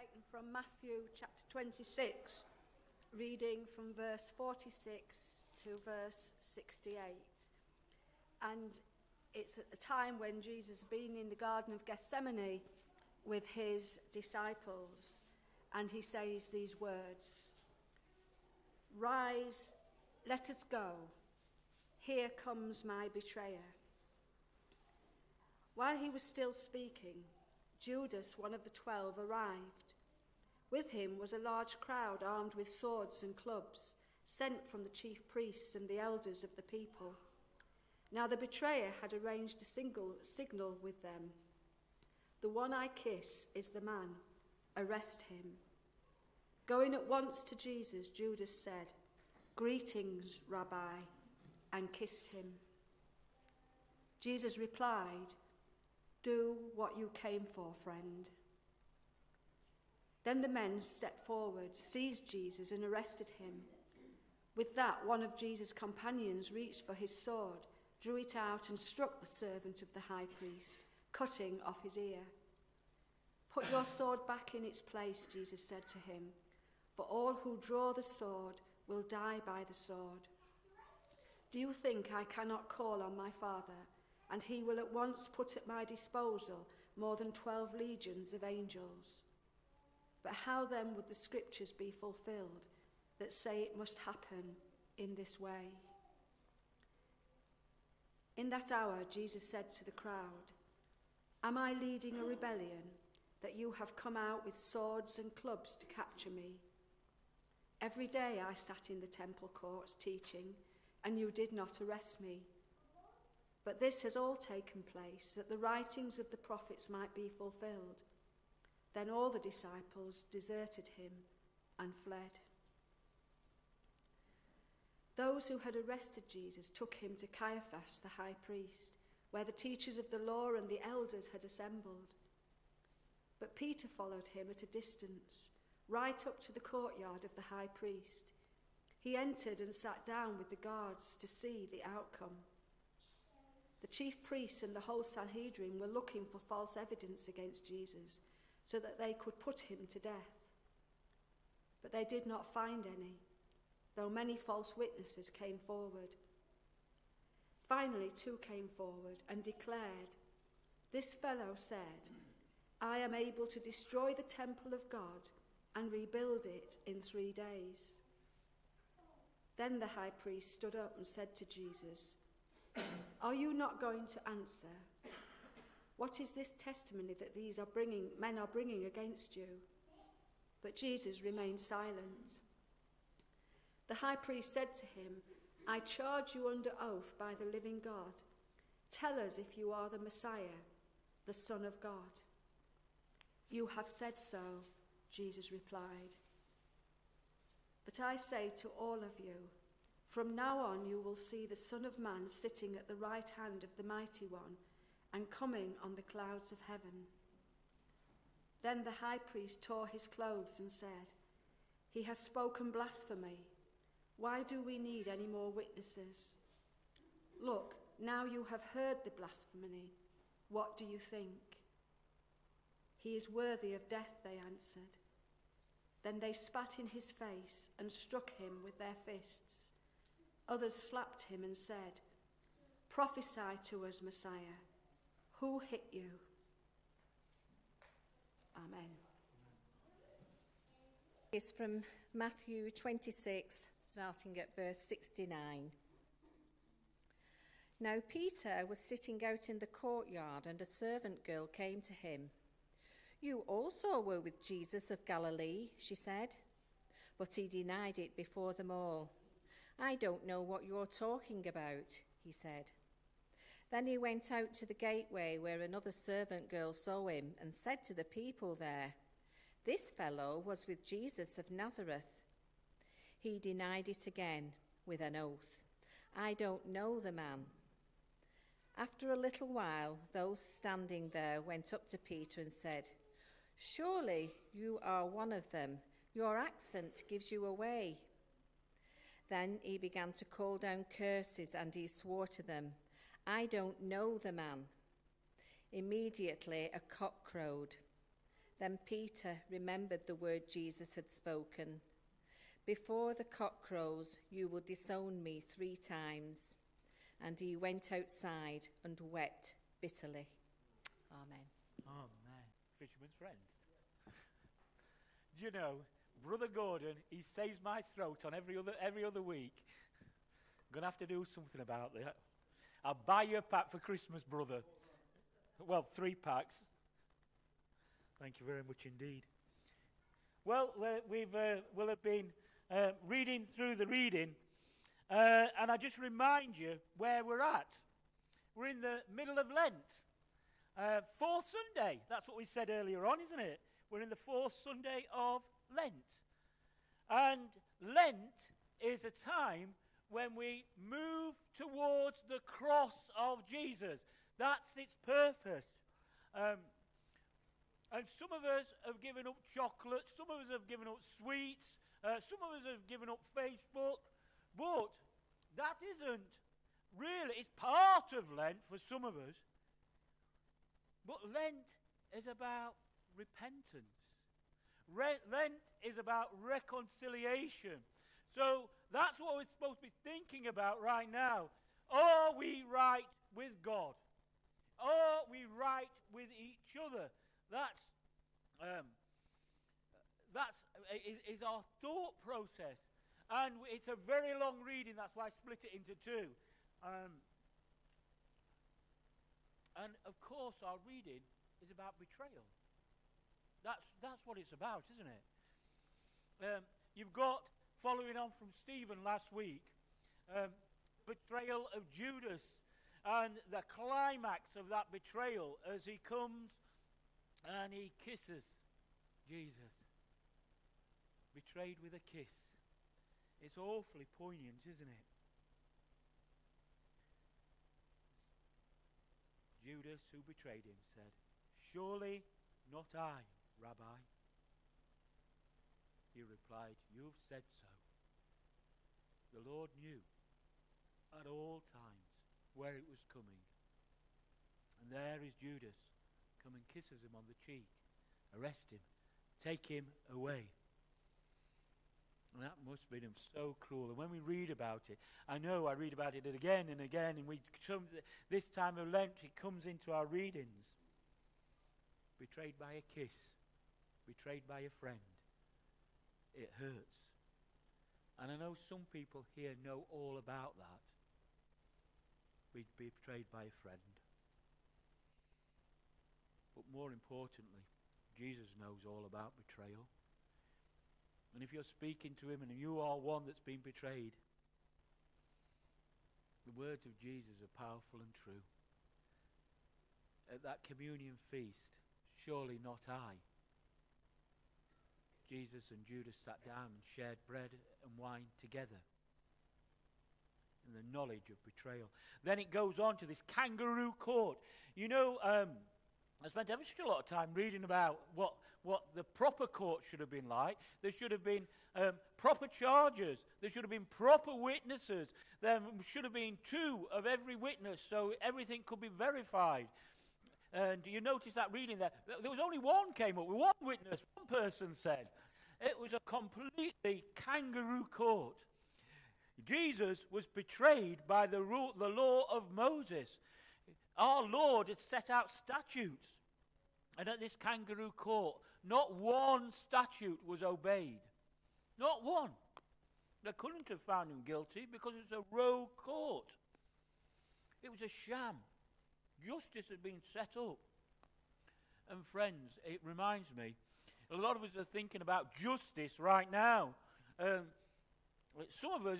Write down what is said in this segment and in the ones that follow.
taken from Matthew chapter 26, reading from verse 46 to verse 68. And it's at the time when Jesus has been in the Garden of Gethsemane with his disciples, and he says these words Rise, let us go. Here comes my betrayer. While he was still speaking, Judas, one of the twelve, arrived. With him was a large crowd armed with swords and clubs, sent from the chief priests and the elders of the people. Now the betrayer had arranged a single signal with them. The one I kiss is the man. Arrest him. Going at once to Jesus, Judas said, Greetings, Rabbi, and kissed him. Jesus replied, Do what you came for, friend. Then the men stepped forward, seized Jesus, and arrested him. With that, one of Jesus' companions reached for his sword, drew it out, and struck the servant of the high priest, cutting off his ear. Put your sword back in its place, Jesus said to him, for all who draw the sword will die by the sword. Do you think I cannot call on my Father, and he will at once put at my disposal more than twelve legions of angels? But how then would the scriptures be fulfilled that say it must happen in this way? In that hour, Jesus said to the crowd, Am I leading a rebellion that you have come out with swords and clubs to capture me? Every day I sat in the temple courts teaching, and you did not arrest me. But this has all taken place that the writings of the prophets might be fulfilled. Then all the disciples deserted him and fled. Those who had arrested Jesus took him to Caiaphas, the high priest, where the teachers of the law and the elders had assembled. But Peter followed him at a distance, right up to the courtyard of the high priest. He entered and sat down with the guards to see the outcome. The chief priests and the whole Sanhedrin were looking for false evidence against Jesus so that they could put him to death. But they did not find any though many false witnesses came forward. Finally, two came forward and declared, This fellow said, I am able to destroy the temple of God and rebuild it in three days. Then the high priest stood up and said to Jesus, Are you not going to answer? What is this testimony that these are bringing, men are bringing against you? But Jesus remained silent. The high priest said to him, I charge you under oath by the living God. Tell us if you are the Messiah, the Son of God. You have said so, Jesus replied. But I say to all of you, from now on you will see the Son of Man sitting at the right hand of the Mighty One and coming on the clouds of heaven. Then the high priest tore his clothes and said, He has spoken blasphemy. Why do we need any more witnesses? Look, now you have heard the blasphemy. What do you think? He is worthy of death, they answered. Then they spat in his face and struck him with their fists. Others slapped him and said, Prophesy to us, Messiah. Who hit you? Amen is from Matthew 26, starting at verse 69. Now Peter was sitting out in the courtyard, and a servant girl came to him. You also were with Jesus of Galilee, she said. But he denied it before them all. I don't know what you're talking about, he said. Then he went out to the gateway where another servant girl saw him and said to the people there, this fellow was with Jesus of Nazareth. He denied it again with an oath. I don't know the man. After a little while, those standing there went up to Peter and said, Surely you are one of them. Your accent gives you away. Then he began to call down curses and he swore to them, I don't know the man. Immediately a cock crowed. Then Peter remembered the word Jesus had spoken Before the cock crows, you will disown me three times. And he went outside and wept bitterly. Amen. Amen. Fisherman's friends. Do you know, Brother Gordon, he saves my throat on every other, every other week. I'm going to have to do something about that. I'll buy you a pack for Christmas, brother. Well, three packs. Thank you very much indeed. Well, we've uh, will have been uh, reading through the reading, uh, and I just remind you where we're at. We're in the middle of Lent, uh, fourth Sunday. That's what we said earlier on, isn't it? We're in the fourth Sunday of Lent, and Lent is a time when we move towards the cross of Jesus. That's its purpose. Um, and some of us have given up chocolate, some of us have given up sweets, uh, some of us have given up Facebook. But that isn't really, it's part of Lent for some of us. But Lent is about repentance. Re- Lent is about reconciliation. So that's what we're supposed to be thinking about right now. Are we right with God? Are we right with each other? That's, um, that's is, is our thought process. And it's a very long reading, that's why I split it into two. Um, and of course, our reading is about betrayal. That's, that's what it's about, isn't it? Um, you've got, following on from Stephen last week, um, betrayal of Judas and the climax of that betrayal as he comes and he kisses Jesus. Betrayed with a kiss. It's awfully poignant, isn't it? Judas, who betrayed him, said, Surely not I, Rabbi. He replied, You've said so. The Lord knew at all times where it was coming. And there is Judas come and kisses him on the cheek. Arrest him. Take him away. And that must have been so cruel. And when we read about it, I know I read about it again and again, and we come this time of Lent, it comes into our readings. Betrayed by a kiss, betrayed by a friend. It hurts. And I know some people here know all about that. We'd be betrayed by a friend. But more importantly, Jesus knows all about betrayal. And if you're speaking to him and you are one that's been betrayed, the words of Jesus are powerful and true. At that communion feast, surely not I. Jesus and Judas sat down and shared bread and wine together in the knowledge of betrayal. Then it goes on to this kangaroo court. You know, um, I spent ever such a lot of time reading about what, what the proper court should have been like. There should have been um, proper charges. There should have been proper witnesses. There should have been two of every witness so everything could be verified. And you notice that reading there? There was only one came up with one witness, one person said. It was a completely kangaroo court. Jesus was betrayed by the, rule, the law of Moses. Our Lord had set out statutes. And at this kangaroo court, not one statute was obeyed. Not one. They couldn't have found him guilty because it's a rogue court. It was a sham. Justice had been set up. And friends, it reminds me, a lot of us are thinking about justice right now. Um, some of us,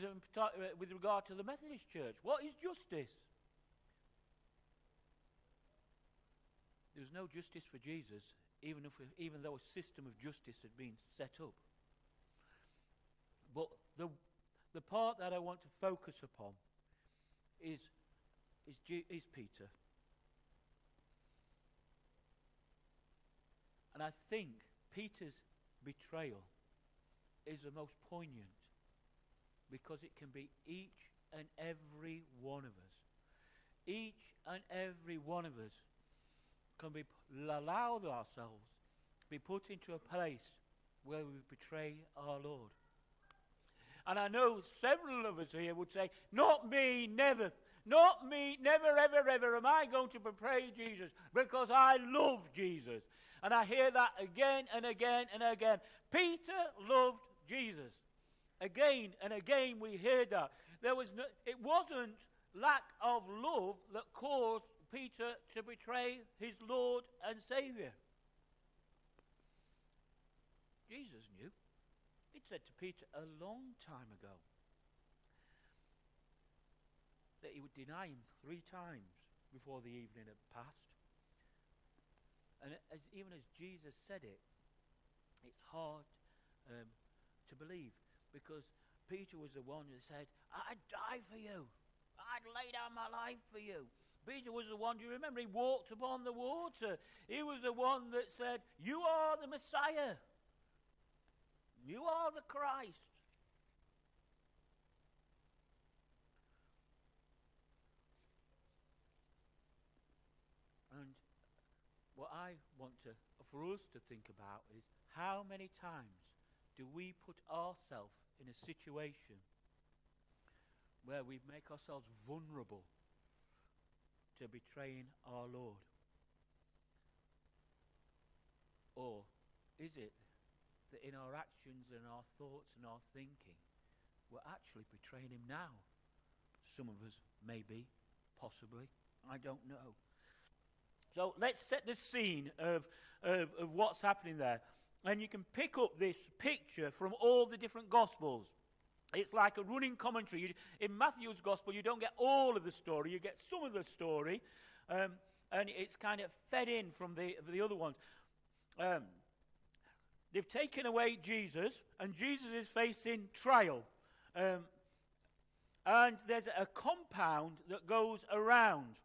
with regard to the Methodist Church, what is justice? There was no justice for Jesus, even, if, even though a system of justice had been set up. But the, the part that I want to focus upon is, is, G, is Peter. And I think Peter's betrayal is the most poignant because it can be each and every one of us. Each and every one of us can be allowed ourselves to be put into a place where we betray our Lord. And I know several of us here would say, Not me, never. Not me, never, ever, ever am I going to betray Jesus because I love Jesus. And I hear that again and again and again. Peter loved Jesus. Again and again we hear that. There was no, it wasn't lack of love that caused Peter to betray his Lord and Savior. Jesus knew. He'd said to Peter a long time ago that he would deny him three times before the evening had passed. And as, even as Jesus said it, it's hard um, to believe because Peter was the one who said, I'd die for you. I'd lay down my life for you. Peter was the one, do you remember? He walked upon the water. He was the one that said, You are the Messiah. You are the Christ. And what I want to, for us to think about is how many times do we put ourselves in a situation where we make ourselves vulnerable to betraying our Lord? Or is it that in our actions and our thoughts and our thinking, we're actually betraying Him now? Some of us, maybe, possibly, I don't know. So let's set the scene of, of, of what's happening there. And you can pick up this picture from all the different Gospels. It's like a running commentary. In Matthew's Gospel, you don't get all of the story, you get some of the story. Um, and it's kind of fed in from the, the other ones. Um, they've taken away Jesus, and Jesus is facing trial. Um, and there's a compound that goes around.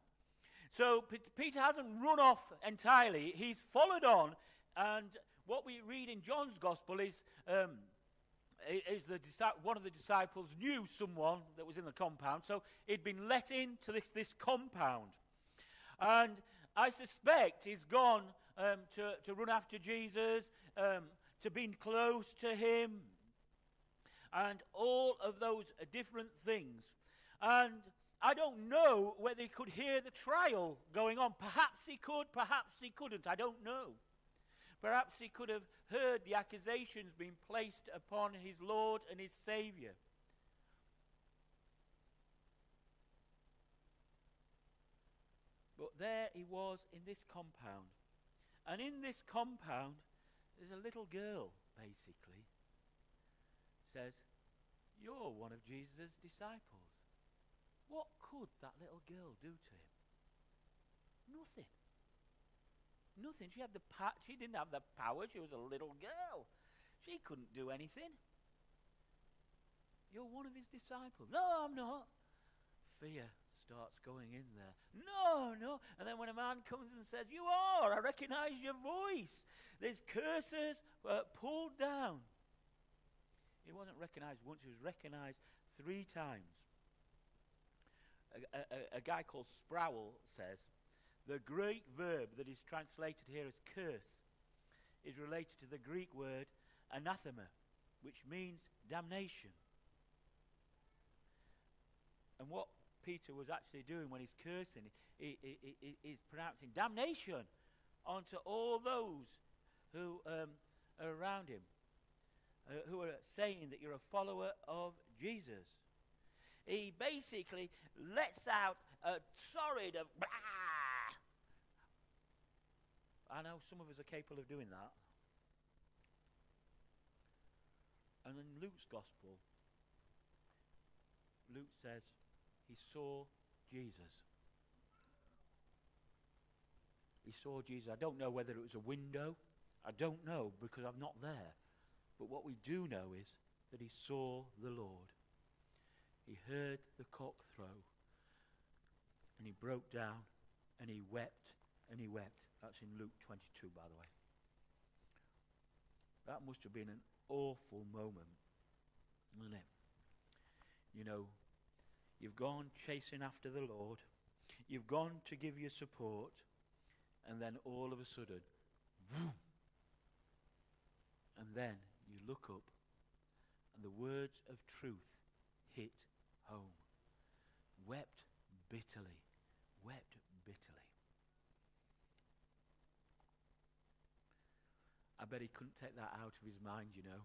So Peter hasn't run off entirely, he's followed on, and what we read in John's Gospel is. Um, is the one of the disciples knew someone that was in the compound, so he'd been let into this, this compound. And I suspect he's gone um, to, to run after Jesus, um, to being close to him, and all of those different things. And I don't know whether he could hear the trial going on. Perhaps he could, perhaps he couldn't. I don't know. Perhaps he could have heard the accusations being placed upon his Lord and his Savior. But there he was in this compound. And in this compound, there's a little girl, basically. Says, You're one of Jesus' disciples. What could that little girl do to him? Nothing. Nothing. She had the pa- she didn't have the power. She was a little girl. She couldn't do anything. You're one of his disciples. No, I'm not. Fear starts going in there. No, no. And then when a man comes and says, You are, I recognize your voice. There's curses uh, pulled down. He wasn't recognized once, he was recognized three times. A, a, guy called Sproul says, the Greek verb that is translated here as curse is related to the Greek word anathema, which means damnation. And what Peter was actually doing when he's cursing, he, he, he, he's pronouncing damnation onto all those who um, are around him, uh, who are saying that you're a follower of Jesus. He basically lets out a torrent of blah, I know some of us are capable of doing that. And in Luke's Gospel, Luke says he saw Jesus. He saw Jesus. I don't know whether it was a window. I don't know because I'm not there. But what we do know is that he saw the Lord. He heard the cock crow. And he broke down and he wept and he wept. That's in Luke 22, by the way. That must have been an awful moment, wasn't it? You know, you've gone chasing after the Lord, you've gone to give your support, and then all of a sudden, And then you look up, and the words of truth hit home. Wept bitterly, wept bitterly. I bet he couldn't take that out of his mind, you know.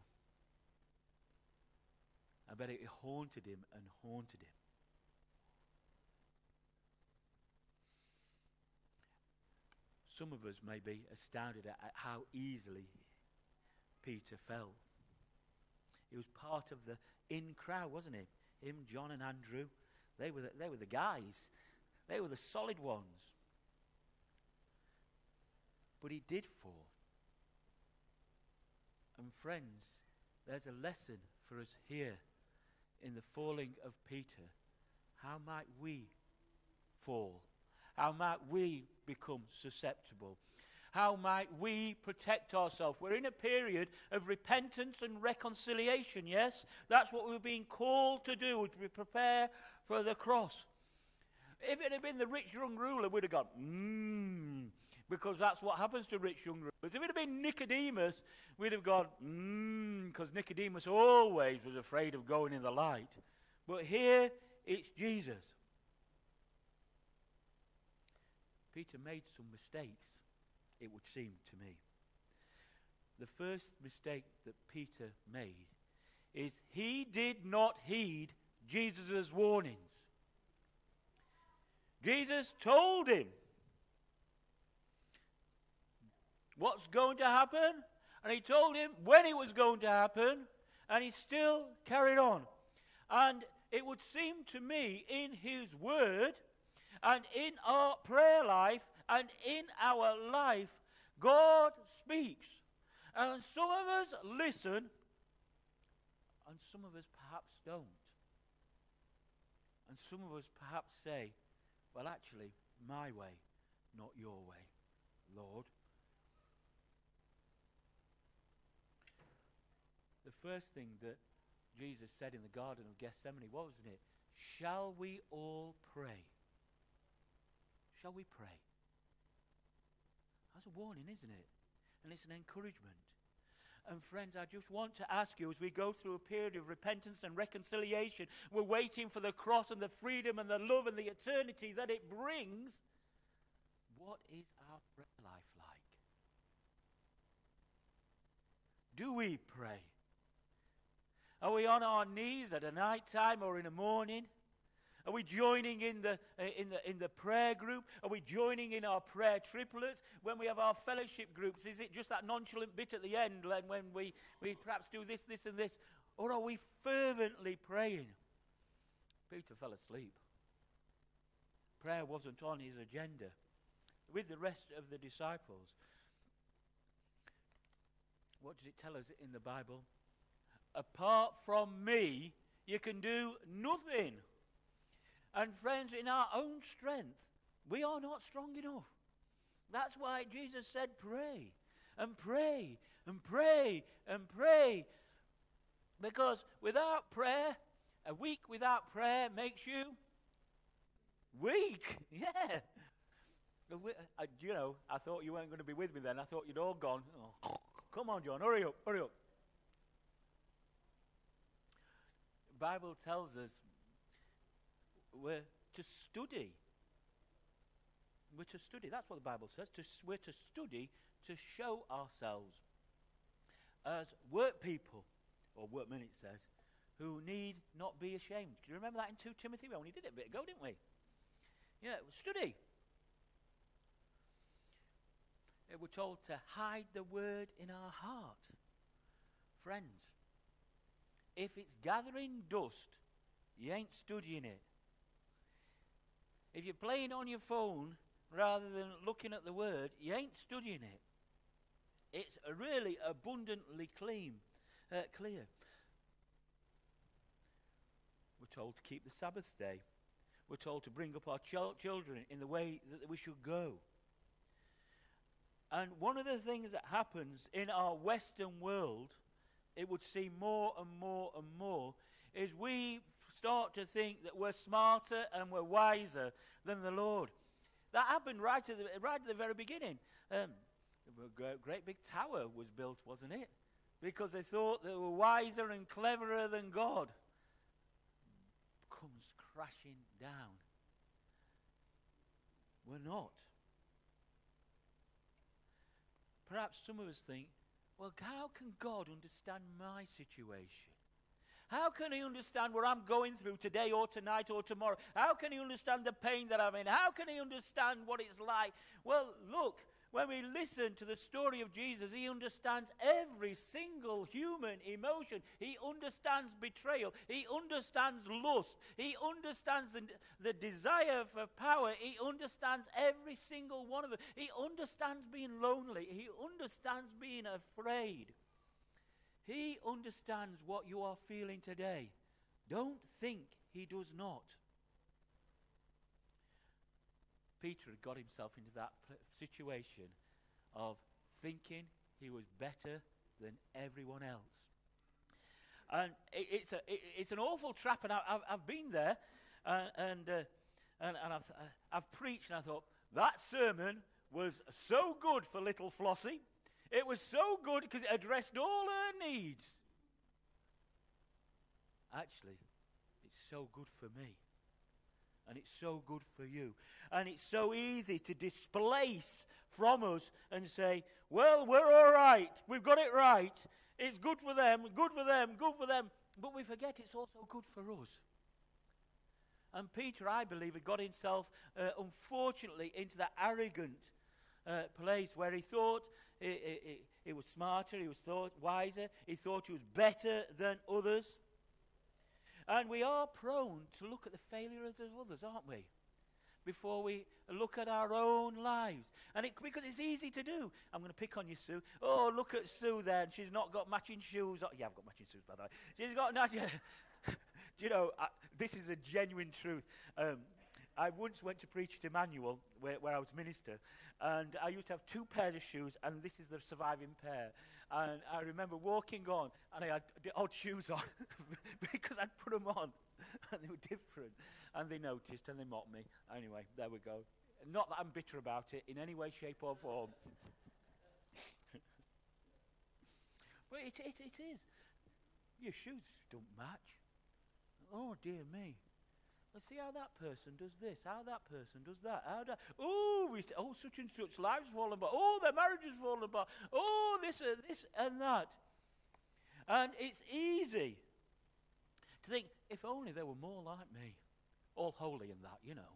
I bet it haunted him and haunted him. Some of us may be astounded at how easily Peter fell. He was part of the in crowd, wasn't he? Him, John, and Andrew. They were the, they were the guys, they were the solid ones. But he did fall. And friends, there's a lesson for us here in the falling of Peter. How might we fall? How might we become susceptible? How might we protect ourselves? We're in a period of repentance and reconciliation, yes? That's what we're being called to do, to prepare for the cross. If it had been the rich young ruler, we'd have gone, mmm, because that's what happens to rich young rulers. If it had been Nicodemus, we'd have gone, mmm, because Nicodemus always was afraid of going in the light. But here, it's Jesus. Peter made some mistakes, it would seem to me. The first mistake that Peter made is he did not heed Jesus' warnings. Jesus told him what's going to happen, and he told him when it was going to happen, and he still carried on. And it would seem to me in his word and in our prayer life and in our life, God speaks. And some of us listen, and some of us perhaps don't. And some of us perhaps say, well, actually, my way, not your way, Lord. The first thing that Jesus said in the Garden of Gethsemane, wasn't it? Shall we all pray? Shall we pray? That's a warning, isn't it? And it's an encouragement. And friends, I just want to ask you as we go through a period of repentance and reconciliation, we're waiting for the cross and the freedom and the love and the eternity that it brings. What is our prayer life like? Do we pray? Are we on our knees at a night time or in the morning? Are we joining in the, uh, in, the, in the prayer group? Are we joining in our prayer triplets? When we have our fellowship groups, is it just that nonchalant bit at the end when we, we perhaps do this, this, and this? Or are we fervently praying? Peter fell asleep. Prayer wasn't on his agenda with the rest of the disciples. What does it tell us in the Bible? Apart from me, you can do nothing. And friends, in our own strength, we are not strong enough. That's why Jesus said, pray and pray and pray and pray. Because without prayer, a week without prayer makes you weak. Yeah. I, uh, you know, I thought you weren't going to be with me then. I thought you'd all gone. Oh, come on, John, hurry up, hurry up. The Bible tells us we're to study. We're to study. That's what the Bible says. To, we're to study to show ourselves as work people, or workmen, it says, who need not be ashamed. Do you remember that in 2 Timothy? We only did it a bit ago, didn't we? Yeah, study. We're told to hide the word in our heart. Friends, if it's gathering dust, you ain't studying it. If you're playing on your phone rather than looking at the word, you ain't studying it. It's really abundantly clean, uh, clear. We're told to keep the Sabbath day. We're told to bring up our ch- children in the way that we should go. And one of the things that happens in our Western world, it would seem more and more and more, is we start to think that we're smarter and we're wiser than the Lord. That happened right at the, right at the very beginning. Um, a great big tower was built, wasn't it? because they thought they were wiser and cleverer than God comes crashing down. We're not. Perhaps some of us think, well, how can God understand my situation? How can he understand what I'm going through today or tonight or tomorrow? How can he understand the pain that I'm in? How can he understand what it's like? Well, look, when we listen to the story of Jesus, he understands every single human emotion. He understands betrayal. He understands lust. He understands the, the desire for power. He understands every single one of them. He understands being lonely. He understands being afraid. He understands what you are feeling today. Don't think he does not. Peter had got himself into that situation of thinking he was better than everyone else. And it, it's, a, it, it's an awful trap, and I, have I've been there, uh, and, uh, and, and I've, uh, I've preached, and I thought, that sermon was so good for little Flossie. It was so good because it addressed all her needs. Actually, it's so good for me. And it's so good for you. And it's so easy to displace from us and say, well, we're all right. We've got it right. It's good for them, good for them, good for them. But we forget it's also good for us. And Peter, I believe, had got himself, uh, unfortunately, into that arrogant uh, place where he thought he, he, was smarter, he was thought wiser, he thought he was better than others. And we are prone to look at the failures of others, aren't we? Before we look at our own lives. And it, because it's easy to do. I'm going to pick on you, Sue. Oh, look at Sue there. She's not got matching shoes. Oh, yeah, I've got matching shoes, by the way. She's got matching. do you know, I, this is a genuine truth. Um, I once went to preach at Emmanuel, where, where I was minister, and I used to have two pairs of shoes, and this is the surviving pair. And I remember walking on, and I had odd shoes on because I'd put them on, and they were different. And they noticed, and they mocked me. Anyway, there we go. Not that I'm bitter about it in any way, shape, or form. but it, it, it is. Your shoes don't match. Oh, dear me. Let's see how that person does this, how that person does that. How that, oh, we, oh, such and such lives fallen apart. Oh, their marriage has fallen apart. Oh, this and this and that. And it's easy to think, if only they were more like me, all holy in that, you know.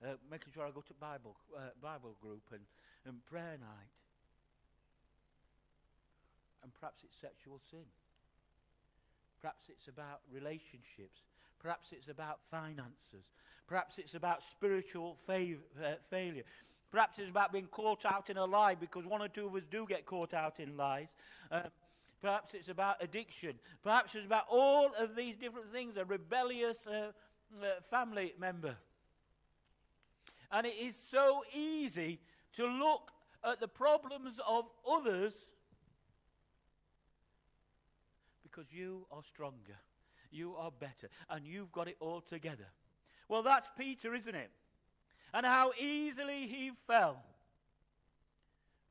Uh, making sure I go to Bible, uh, Bible group and, and prayer night. And perhaps it's sexual sin. Perhaps it's about relationships Perhaps it's about finances. Perhaps it's about spiritual fav- uh, failure. Perhaps it's about being caught out in a lie because one or two of us do get caught out in lies. Uh, perhaps it's about addiction. Perhaps it's about all of these different things, a rebellious uh, uh family member. And it is so easy to look at the problems of others because you are stronger you are better, and you've got it all together. Well, that's Peter, isn't it? And how easily he fell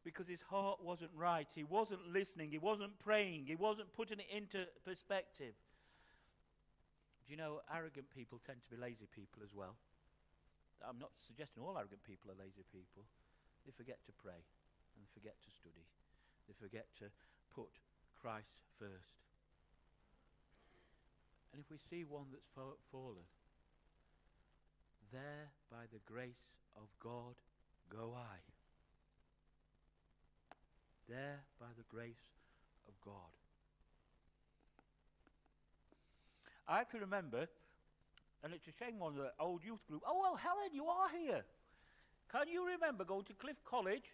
because his heart wasn't right. He wasn't listening. He wasn't praying. He wasn't putting it into perspective. Do you know, arrogant people tend to be lazy people as well? I'm not suggesting all arrogant people are lazy people. They forget to pray and forget to study. They forget to put Christ first. And if we see one that's fa- fallen, there by the grace of God go I. There by the grace of God. I can remember, and it's a shame on the old youth group. Oh, well, Helen, you are here. Can you remember going to Cliff College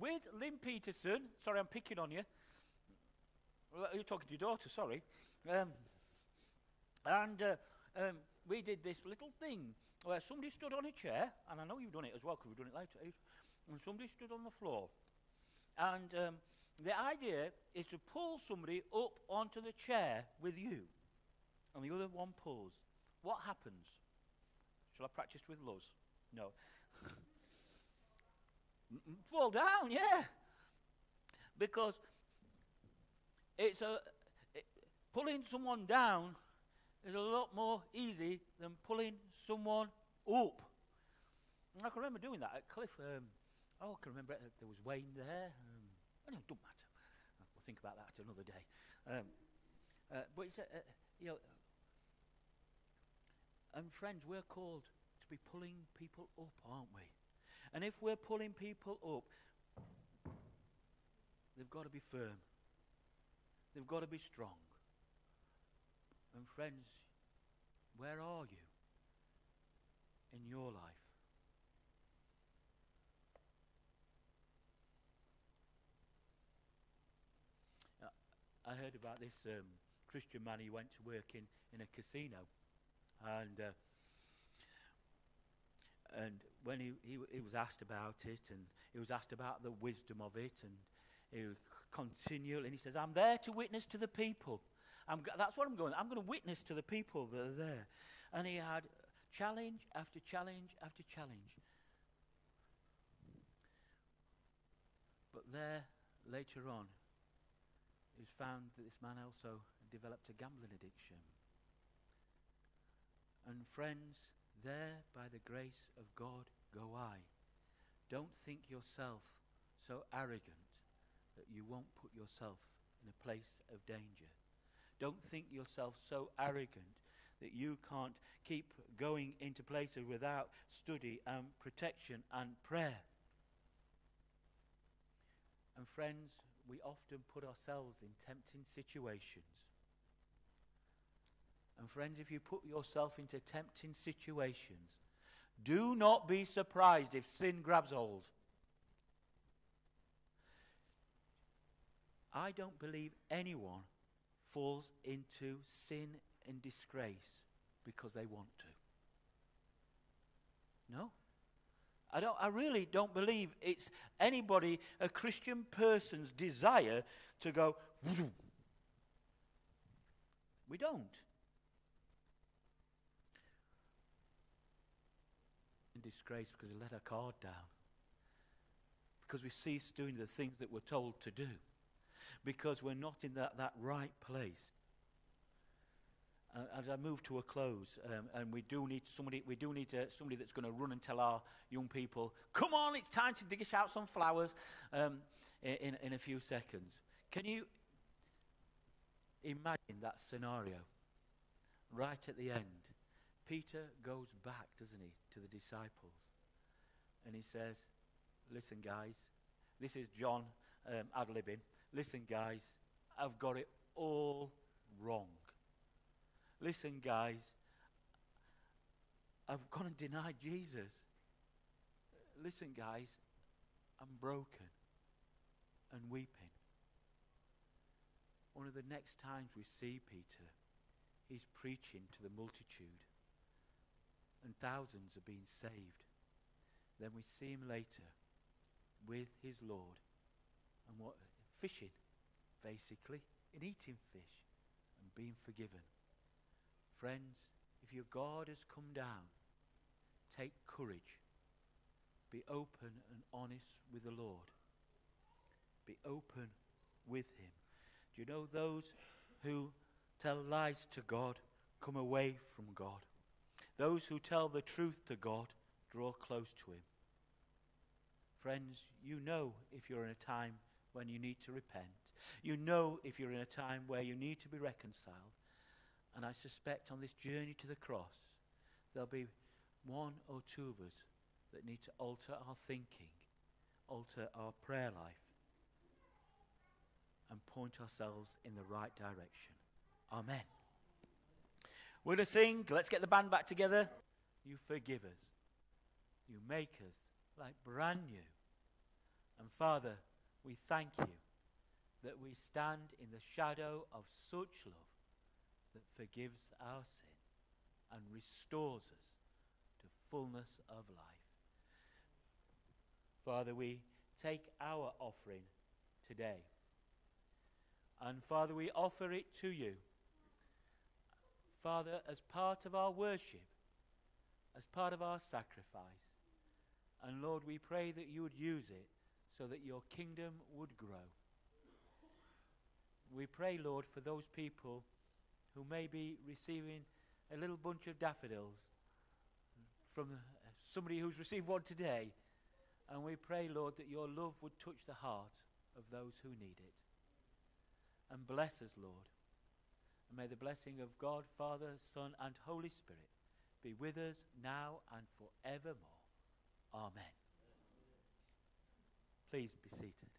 with Lynn Peterson? Sorry, I'm picking on you. You're talking to your daughter, sorry. Um, and uh, um, we did this little thing where somebody stood on a chair, and I know you've done it as well because we've done it later, and somebody stood on the floor. And um, the idea is to pull somebody up onto the chair with you, and the other one pulls. What happens? Shall I practice with Luz? No. Fall down, yeah. Because it's a it, pulling someone down is a lot more easy than pulling someone up. And I can remember doing that at Cliff. Um, oh, I can remember it, there was Wayne there. Um, anyway, don't matter. We'll think about that another day. Um, uh, but it's, uh, uh, you know, and friends, we're called to be pulling people up, aren't we? And if we're pulling people up, they've got to be firm. They've got to be strong. And friends, where are you in your life? I heard about this um, Christian man. He went to work in, in a casino, and uh, and when he, he he was asked about it, and he was asked about the wisdom of it, and he continually, and he says, "I'm there to witness to the people. I'm that's what I'm going. I'm going to witness to the people that are there." And he had challenge after challenge after challenge. But there, later on, it was found that this man also developed a gambling addiction. And friends, there by the grace of God go I. Don't think yourself so arrogant that you won't put yourself in a place of danger. Don't think yourself so arrogant that you can't keep going into places without study and protection and prayer. And friends, we often put ourselves in tempting situations. And friends, if you put yourself into tempting situations, do not be surprised if sin grabs hold. I don't believe anyone falls into sin and disgrace because they want to. No. I, don't, I really don't believe it's anybody, a Christian person's desire to go. We don't. In disgrace because we let our card down. Because we cease doing the things that we're told to do. Because we're not in that, that right place. Uh, as I move to a close, um, and we do need somebody, we do need uh, somebody that's going to run and tell our young people, "Come on, it's time to dish out some flowers." Um, in, in a few seconds, can you imagine that scenario? Right at the end, Peter goes back, doesn't he, to the disciples, and he says, "Listen, guys, this is Jon um, ad libbing. Listen, guys, I've got it all wrong." Listen, guys, I've gone and denied Jesus. Listen, guys, I'm broken and weeping. One of the next times we see Peter, he's preaching to the multitude, and thousands are being saved. Then we see him later with his Lord and what fishing, basically, and eating fish and being forgiven. Friends, if your God has come down, take courage. Be open and honest with the Lord. Be open with Him. Do you know those who tell lies to God come away from God? Those who tell the truth to God draw close to Him. Friends, you know if you're in a time when you need to repent. You know if you're in a time where you need to be reconciled. And I suspect on this journey to the cross, there'll be one or two of us that need to alter our thinking, alter our prayer life, and point ourselves in the right direction. Amen. We're going to sing. Let's get the band back together. You forgive us. You make us like brand new. And Father, we thank you that we stand in the shadow of such love that forgives our sin and restores us to fullness of life. Father, we take our offering today. And Father, we offer it to you. Father, as part of our worship, as part of our sacrifice. And Lord, we pray that you would use it so that your kingdom would grow. we pray, Lord, for those people who may be receiving a little bunch of daffodils from somebody who's received one today. And we pray, Lord, that your love would touch the heart of those who need it. And bless us, Lord. And may the blessing of God, Father, Son, and Holy Spirit be with us now and forevermore. Amen. Please be seated.